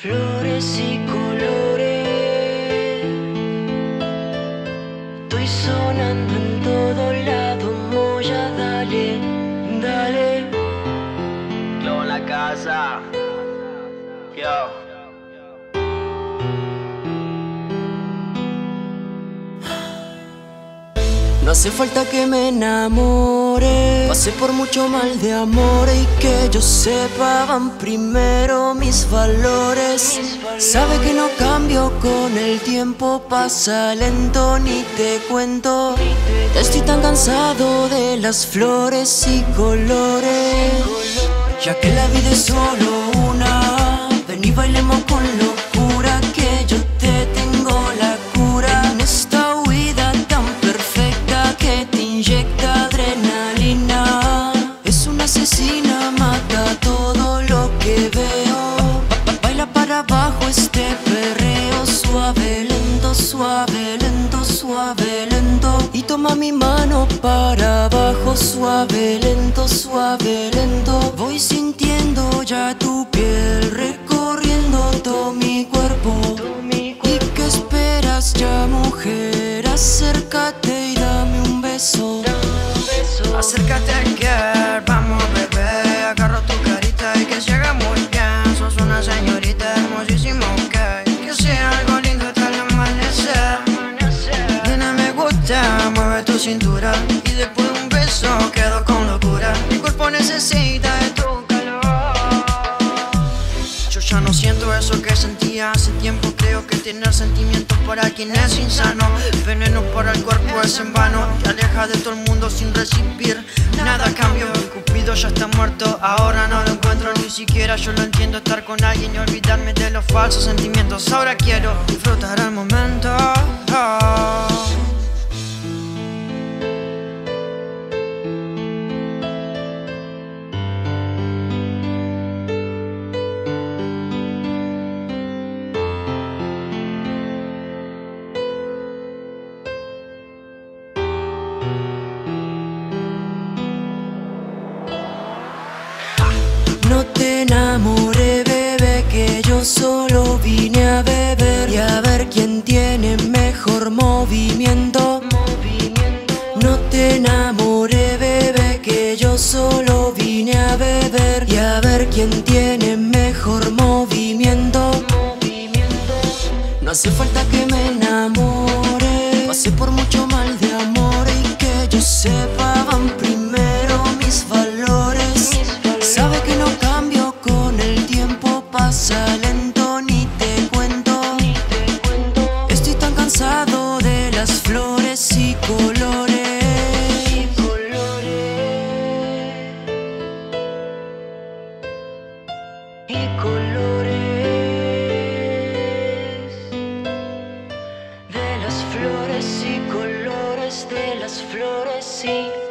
flores y colores. Estoy sonando en todo lado, Moya, dale, dale. En la casa. Yo. No hace falta que me enamore, pasé por mucho mal de amor y que yo sepa van primero mis valores. Sabe que no cambio con el tiempo, pasa lento ni te cuento. Estoy tan cansado de las flores y colores, ya que la vida es solo toma mi mano para abajo, suave, lento, suave, lento. Voy sintiendo ya tu piel recorriendo todo mi cuerpo. ¿Y qué esperas ya, mujer? Acércate y dame un beso. Acércate Y después de un beso quedo con locura. Mi cuerpo necesita de tu calor. Yo ya no siento eso que sentía hace tiempo. Creo que tener sentimientos para quien es insano. Veneno para el cuerpo es en vano. Te aleja de todo el mundo sin recibir Nada a cambio, cupido ya está muerto Ahora no lo encuentro. Ni siquiera Yo lo entiendo estar con alguien y olvidarme de los falsos sentimientos. Ahora quiero disfrutar el momento. No Enamore, bebé, que yo solo vine a beber y a ver quién tiene mejor movimiento. No hace falta que me enamore, pasé por mucho mal de amor y que yo sepa van primero mis valores. Sabe que no cambio con el tiempo, pasa de